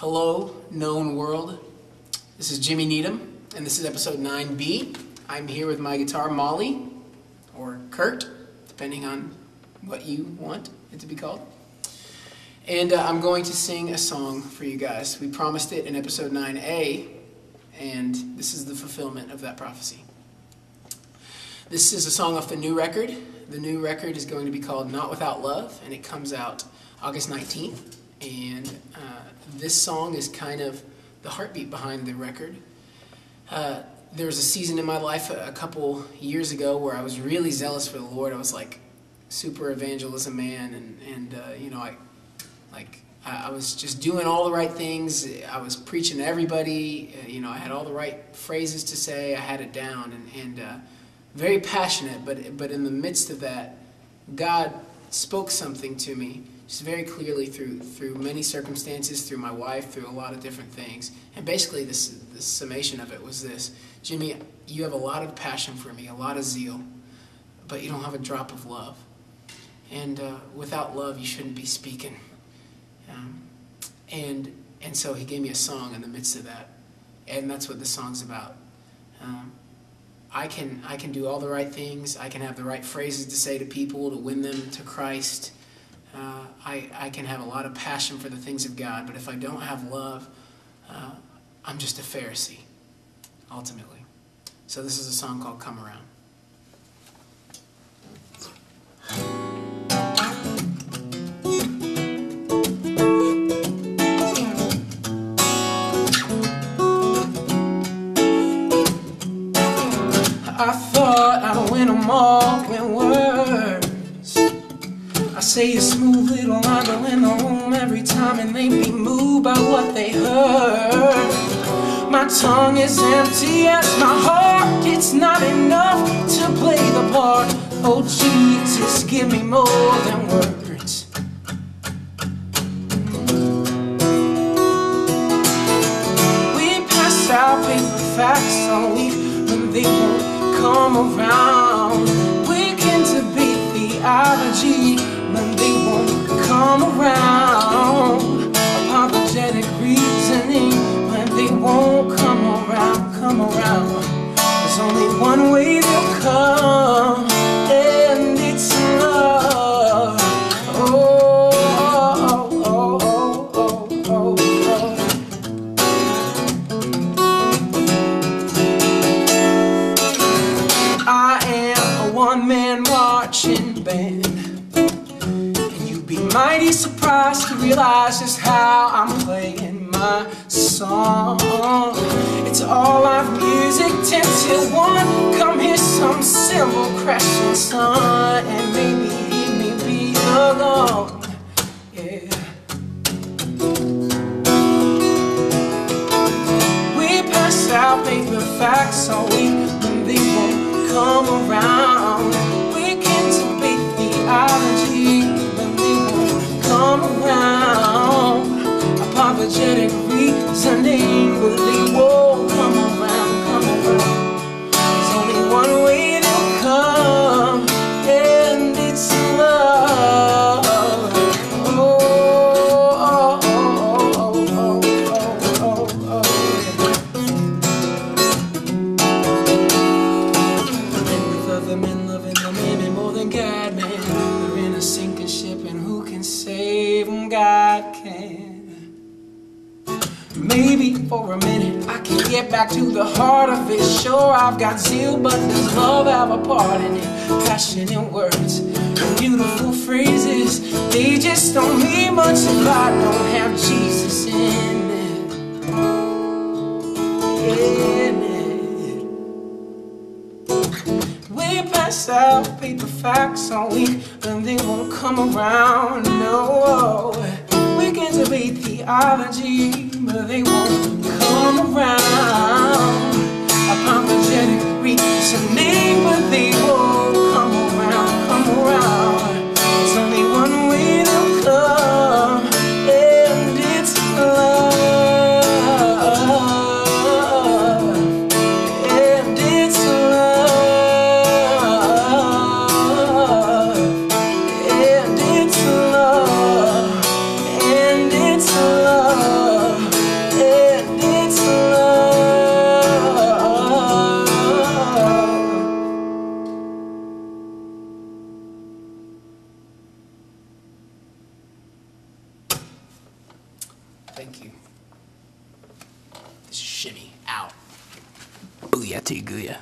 Hello, known world. This is Jimmy Needham, and this is episode 9B. I'm here with my guitar, Molly, or Kurt, depending on what you want it to be called. And uh, I'm going to sing a song for you guys. We promised it in episode 9A, and this is the fulfillment of that prophecy. This is a song off the new record. The new record is going to be called Not Without Love, and it comes out August 19th. And uh, this song is kind of the heartbeat behind the record. Uh, there was a season in my life a, a couple years ago where I was really zealous for the Lord. I was like super evangelism man, and and uh, you know I like I, was just doing all the right things. I was preaching to everybody. Uh, you know I had all the right phrases to say. I had it down, and and uh, very passionate. But but in the midst of that, God spoke something to me just very clearly through through many circumstances, through my wife, through a lot of different things. And basically, this the summation of it was this: Jimmy, you have a lot of passion for me, a lot of zeal, but you don't have a drop of love. And uh, without love, you shouldn't be speaking. Um, and and so he gave me a song in the midst of that, and that's what the song's about. Um, I can I can do all the right things. I can have the right phrases to say to people to win them to Christ. Uh, I, I can have a lot of passion for the things of God, but if I don't have love, uh, I'm just a Pharisee, ultimately. So this is a song called Come Around. I thought I'd win them all with words. I say a smooth little idol in the room every time, and they be moved by what they heard. My tongue is empty as my heart. It's not enough to play the part. Oh Jesus, give me more than words. We pass out paper facts all week, but they won't come around. We can debate theology, come around. Apologetic reasoning, but they won't come around, come around. There's only one way they'll come, and it's love. Oh, oh, oh, oh, oh, oh, oh. I am a one-man marching band mighty surprised to realize just how I'm playing my song. It's all live music, 10 till 1 Come hear some cymbal crashing, son And maybe leave me be alone. Yeah. We pass out paper facts all week when they won't come around. energetic For a minute I can get back to the heart of it. Sure, I've got zeal, but does love have a part in it? Passion in words, beautiful phrases. They just don't mean much if I don't have Jesus in it. In it. We pass out paper facts all week, and they won't come around. No, we can debate theology, they won't Thank you. This is shimmy. Out. Booyah to you.